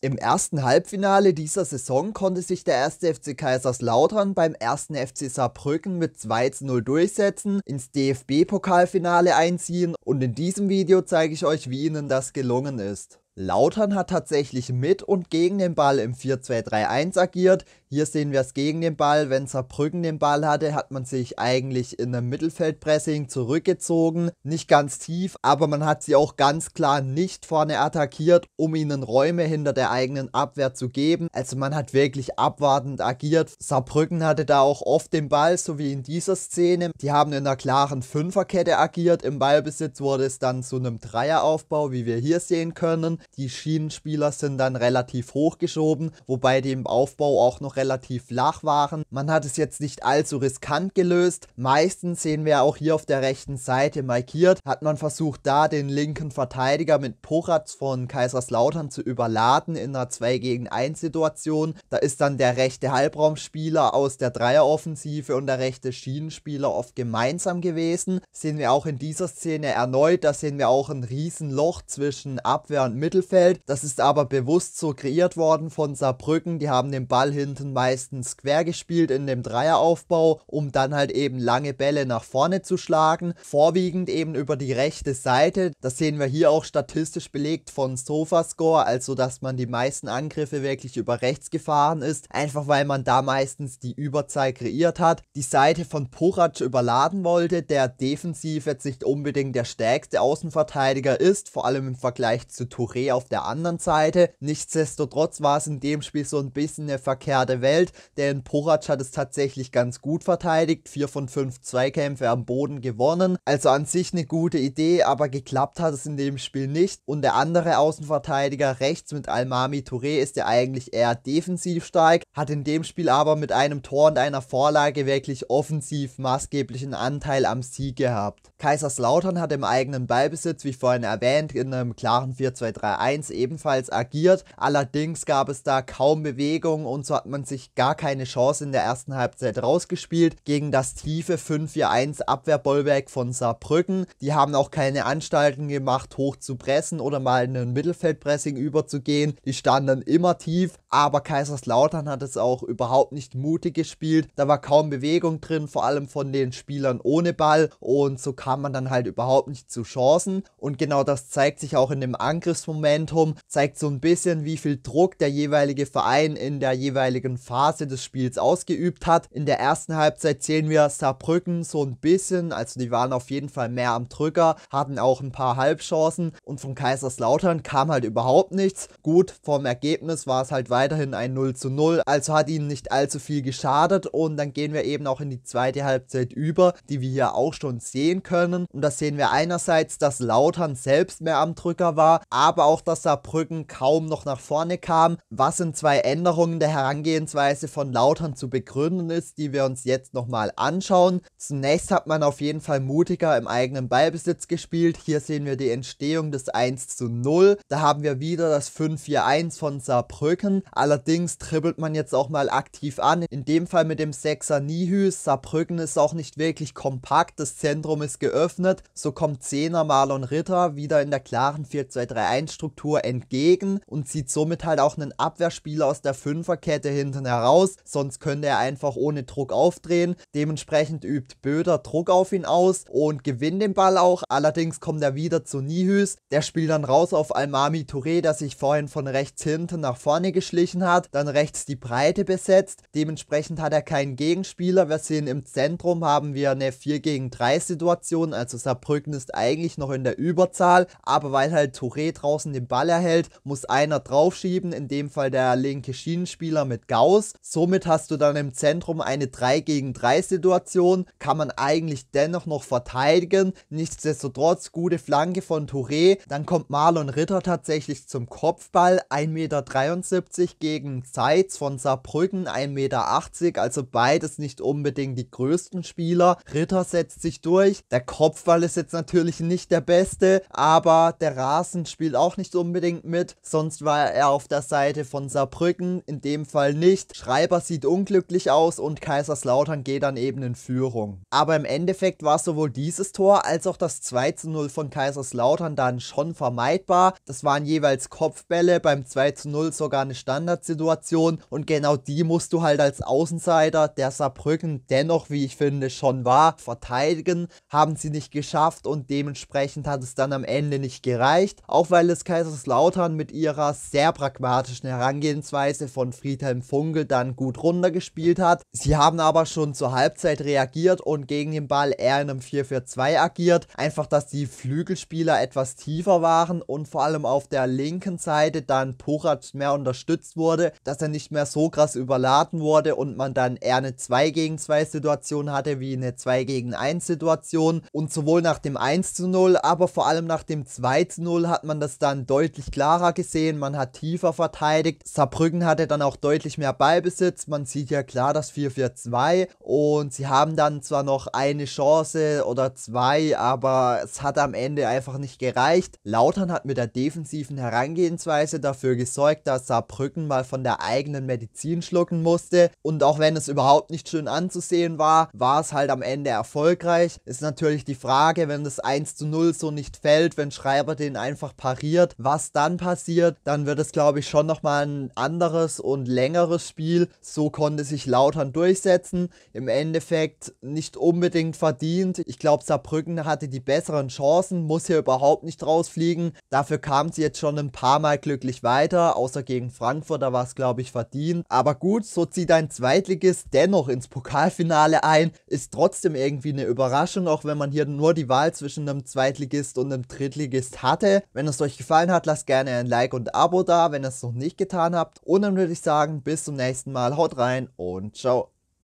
Im ersten Halbfinale dieser Saison konnte sich der erste FC Kaiserslautern beim ersten FC Saarbrücken mit 2 zu 0 durchsetzen, ins DFB-Pokalfinale einziehen und in diesem Video zeige ich euch, wie ihnen das gelungen ist. Lautern hat tatsächlich mit und gegen den Ball im 4-2-3-1 agiert. Hier sehen wir es gegen den Ball. Wenn Saarbrücken den Ball hatte, hat man sich eigentlich in einem Mittelfeldpressing zurückgezogen. Nicht ganz tief, aber man hat sie auch ganz klar nicht vorne attackiert, um ihnen Räume hinter der eigenen Abwehr zu geben. Also man hat wirklich abwartend agiert. Saarbrücken hatte da auch oft den Ball, so wie in dieser Szene. Die haben in einer klaren Fünferkette agiert. Im Ballbesitz wurde es dann zu einem Dreieraufbau, wie wir hier sehen können. Die Schienenspieler sind dann relativ hochgeschoben, wobei die im Aufbau auch noch relativ flach waren. Man hat es jetzt nicht allzu riskant gelöst. Meistens sehen wir auch hier auf der rechten Seite markiert, hat man versucht da den linken Verteidiger mit Poratz von Kaiserslautern zu überladen in einer 2 gegen 1 Situation. Da ist dann der rechte Halbraumspieler aus der Dreieroffensive und der rechte Schienenspieler oft gemeinsam gewesen. Sehen wir auch in dieser Szene erneut, da sehen wir auch ein Riesenloch zwischen Abwehr und Mittelfeld Mittelfeld. Das ist aber bewusst so kreiert worden von Saarbrücken. Die haben den Ball hinten meistens quer gespielt in dem Dreieraufbau, um dann halt eben lange Bälle nach vorne zu schlagen. Vorwiegend eben über die rechte Seite. Das sehen wir hier auch statistisch belegt von Sofascore, also dass man die meisten Angriffe wirklich über rechts gefahren ist. Einfach weil man da meistens die Überzahl kreiert hat. Die Seite von Purac überladen wollte, der defensiv jetzt nicht unbedingt der stärkste Außenverteidiger ist, vor allem im Vergleich zu Touré auf der anderen Seite. Nichtsdestotrotz war es in dem Spiel so ein bisschen eine verkehrte Welt, denn Porac hat es tatsächlich ganz gut verteidigt. Vier von fünf Zweikämpfe am Boden gewonnen. Also an sich eine gute Idee, aber geklappt hat es in dem Spiel nicht. Und der andere Außenverteidiger rechts mit Almami Touré ist ja eigentlich eher defensiv stark, hat in dem Spiel aber mit einem Tor und einer Vorlage wirklich offensiv maßgeblichen Anteil am Sieg gehabt. Kaiserslautern hat im eigenen Ballbesitz, wie vorhin erwähnt, in einem klaren 4-2-3-1 1 ebenfalls agiert. Allerdings gab es da kaum Bewegung und so hat man sich gar keine Chance in der ersten Halbzeit rausgespielt gegen das tiefe 5-4-1 Abwehrbollwerk von Saarbrücken. Die haben auch keine Anstalten gemacht, hoch zu pressen oder mal in ein Mittelfeldpressing überzugehen. Die standen immer tief, aber Kaiserslautern hat es auch überhaupt nicht mutig gespielt. Da war kaum Bewegung drin, vor allem von den Spielern ohne Ball und so kam man dann halt überhaupt nicht zu Chancen und genau das zeigt sich auch in dem Angriffsmoment Momentum, zeigt so ein bisschen, wie viel Druck der jeweilige Verein in der jeweiligen Phase des Spiels ausgeübt hat. In der ersten Halbzeit sehen wir Saarbrücken so ein bisschen, also die waren auf jeden Fall mehr am Drücker, hatten auch ein paar Halbchancen und von Kaiserslautern kam halt überhaupt nichts. Gut, vom Ergebnis war es halt weiterhin ein 0 zu 0, also hat ihnen nicht allzu viel geschadet und dann gehen wir eben auch in die zweite Halbzeit über, die wir hier auch schon sehen können. Und da sehen wir einerseits, dass Lautern selbst mehr am Drücker war, aber auch dass Saarbrücken kaum noch nach vorne kam, was in zwei Änderungen der Herangehensweise von Lautern zu begründen ist, die wir uns jetzt nochmal anschauen. Zunächst hat man auf jeden Fall mutiger im eigenen Ballbesitz gespielt. Hier sehen wir die Entstehung des 1 zu 0. Da haben wir wieder das 5-4-1 von Saarbrücken. Allerdings tribbelt man jetzt auch mal aktiv an. In dem Fall mit dem 6er Nihüs. Saarbrücken ist auch nicht wirklich kompakt. Das Zentrum ist geöffnet. So kommt 10er Marlon Ritter wieder in der klaren 4-2-3-1-Struktur Struktur entgegen und zieht somit halt auch einen Abwehrspieler aus der Fünferkette hinten heraus, sonst könnte er einfach ohne Druck aufdrehen. Dementsprechend übt Böder Druck auf ihn aus und gewinnt den Ball auch. Allerdings kommt er wieder zu Nihüs. Der spielt dann raus auf Almami Touré, der sich vorhin von rechts hinten nach vorne geschlichen hat, dann rechts die Breite besetzt. Dementsprechend hat er keinen Gegenspieler. Wir sehen im Zentrum haben wir eine 4 gegen 3 Situation, also Saarbrücken ist eigentlich noch in der Überzahl, aber weil halt Touré draußen den Ball erhält, muss einer draufschieben, in dem Fall der linke Schienenspieler mit Gauss. Somit hast du dann im Zentrum eine 3 gegen 3 Situation, kann man eigentlich dennoch noch verteidigen. Nichtsdestotrotz gute Flanke von Touré. Dann kommt Marlon Ritter tatsächlich zum Kopfball, 1,73 Meter gegen Zeitz von Saarbrücken, 1,80 Meter, also beides nicht unbedingt die größten Spieler. Ritter setzt sich durch. Der Kopfball ist jetzt natürlich nicht der beste, aber der Rasen spielt auch nicht unbedingt mit, sonst war er auf der Seite von Saarbrücken, in dem Fall nicht. Schreiber sieht unglücklich aus und Kaiserslautern geht dann eben in Führung. Aber im Endeffekt war sowohl dieses Tor als auch das 2 zu 0 von Kaiserslautern dann schon vermeidbar. Das waren jeweils Kopfbälle, beim 2 zu 0 sogar eine Standardsituation und genau die musst du halt als Außenseiter, der Saarbrücken dennoch, wie ich finde, schon war, verteidigen. Haben sie nicht geschafft und dementsprechend hat es dann am Ende nicht gereicht. Auch weil es Kaiserslautern mit ihrer sehr pragmatischen Herangehensweise von Friedhelm Funkel dann gut runtergespielt hat. Sie haben aber schon zur Halbzeit reagiert und gegen den Ball eher in einem 4-4-2 agiert. Einfach, dass die Flügelspieler etwas tiefer waren und vor allem auf der linken Seite dann Puchac mehr unterstützt wurde, dass er nicht mehr so krass überladen wurde und man dann eher eine 2 gegen 2 Situation hatte wie eine 2 gegen 1 Situation und sowohl nach dem 1 zu 0, aber vor allem nach dem 2 zu 0 hat man das dann deutlich klarer gesehen, man hat tiefer verteidigt, Saarbrücken hatte dann auch deutlich mehr Ballbesitz, man sieht ja klar das 4-4-2 und sie haben dann zwar noch eine Chance oder zwei, aber es hat am Ende einfach nicht gereicht. Lautern hat mit der defensiven Herangehensweise dafür gesorgt, dass Saarbrücken mal von der eigenen Medizin schlucken musste und auch wenn es überhaupt nicht schön anzusehen war, war es halt am Ende erfolgreich. Ist natürlich die Frage, wenn das 1 zu 0 so nicht fällt, wenn Schreiber den einfach pariert, was dann passiert, dann wird es glaube ich schon nochmal ein anderes und längeres Spiel. So konnte sich Lautern durchsetzen. Im Endeffekt nicht unbedingt verdient. Ich glaube, Saarbrücken hatte die besseren Chancen, muss hier überhaupt nicht rausfliegen. Dafür kam sie jetzt schon ein paar Mal glücklich weiter, außer gegen Frankfurt, da war es glaube ich verdient. Aber gut, so zieht ein Zweitligist dennoch ins Pokalfinale ein. Ist trotzdem irgendwie eine Überraschung, auch wenn man hier nur die Wahl zwischen einem Zweitligist und einem Drittligist hatte. Wenn es euch gefallen hat, lasst gerne ein Like und ein Abo da, wenn ihr es noch nicht getan habt. Und dann würde ich sagen, bis zum nächsten Mal. Haut rein und ciao.